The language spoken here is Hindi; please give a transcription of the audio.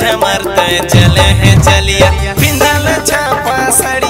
झमरते चले हैं चलिया पिंदल छापा सड़ी